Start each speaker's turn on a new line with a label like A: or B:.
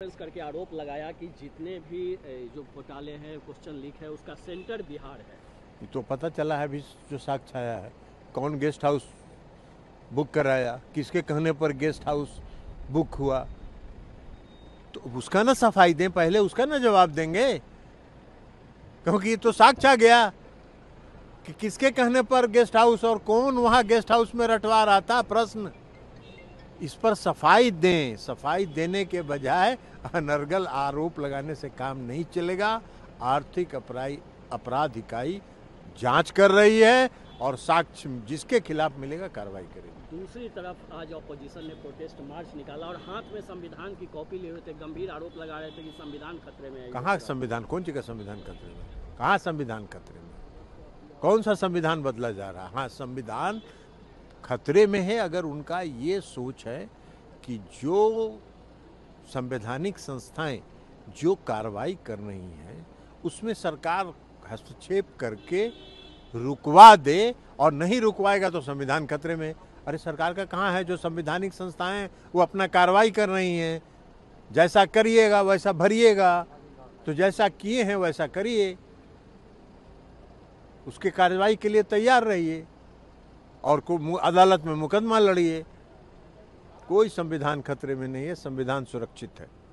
A: करके आरोप लगाया कि जितने भी जो घोटाले हैं क्वेश्चन लीक है, उसका सेंटर बिहार है।
B: तो पता चला है अभी जो साक्ष्य आया है। कौन गेस्ट हाउस बुक कराया? किसके कहने पर गेस्ट हाउस बुक हुआ? तो उसका ना सफ़ाई दें, पहले उसका ना जवाब देंगे। क्योंकि ये तो साक्ष्य आ गया कि किसके कहने पर गेस्ट हाउस और कौन वहाँ गेस्ट हाउस में रटवा रहा था? प्रश्न। इस पर सफ़ाई दें। सफ़ाई देने के बजाय अनर्गल आरोप लगाने से काम नहीं चलेगा। आर्थिक अपराध अपराध इकाई जाँच कर रही है और साक्ष्य जिसके खिलाफ मिलेगा कार्रवाई करेगी।
A: दूसरी तरफ़ आज ऑपोजिशन ने प्रोटेस्ट मार्च निकाला और हाथ में संविधान की कॉपी लिए हुए थे। गंभीर आरोप लगा रहे थे कि संविधान खतरे में है।
B: कहाँ संविधान? कौन सी का संविधान खतरे में? कहाँ संविधान खतरे में? कौन सा संविधान बदला जा रहा? है हाँ संविधान खतरे में है, अगर उनका ये सोच है कि जो संवैधानिक संस्थाएँ जो कार्रवाई कर रही हैं, उसमें सरकार हस्तक्षेप करके रुकवा दे और नहीं रुकवाएगा तो संविधान खतरे में। अरे सरकार का कहाँ है जो संवैधानिक संस्थाएँ वो अपना कार्रवाई कर रही हैं? जैसा करिएगा, वैसा भरिएगा। तो जैसा किए हैं, वैसा करिए। उसके कार्रवाई के लिए तैयार रहिए। और को अदालत में मुकदमा लड़िए। कोई संविधान खतरे में नहीं है, संविधान सुरक्षित है।